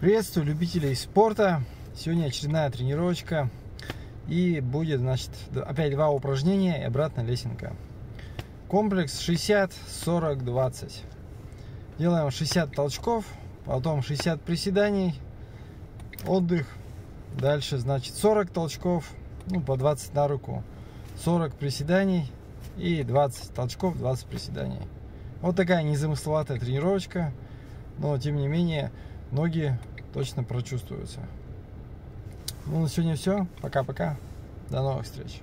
Приветствую любителей спорта. Сегодня очередная тренировочка. И будет, значит, опять два упражнения и обратная лесенка. Комплекс 60, 40, 20. Делаем 60 толчков, потом 60 приседаний, отдых. Дальше, значит, 40 толчков, ну, по 20 на руку. 40 приседаний и 20 толчков, 20 приседаний. Вот такая незамысловатая тренировочка, но тем не менее ноги точно прочувствуются. Ну, на сегодня все. Пока-пока. До новых встреч.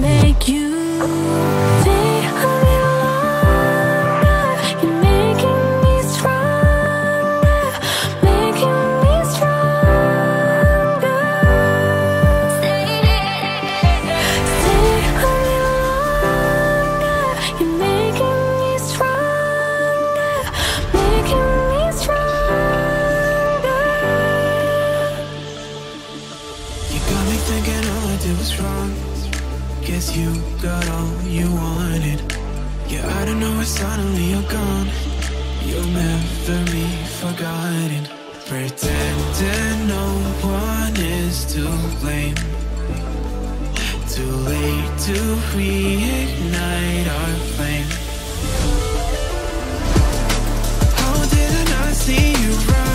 make you think forgotten. Pretending no one is to blame. Too late to reignite our flame. How did I not see you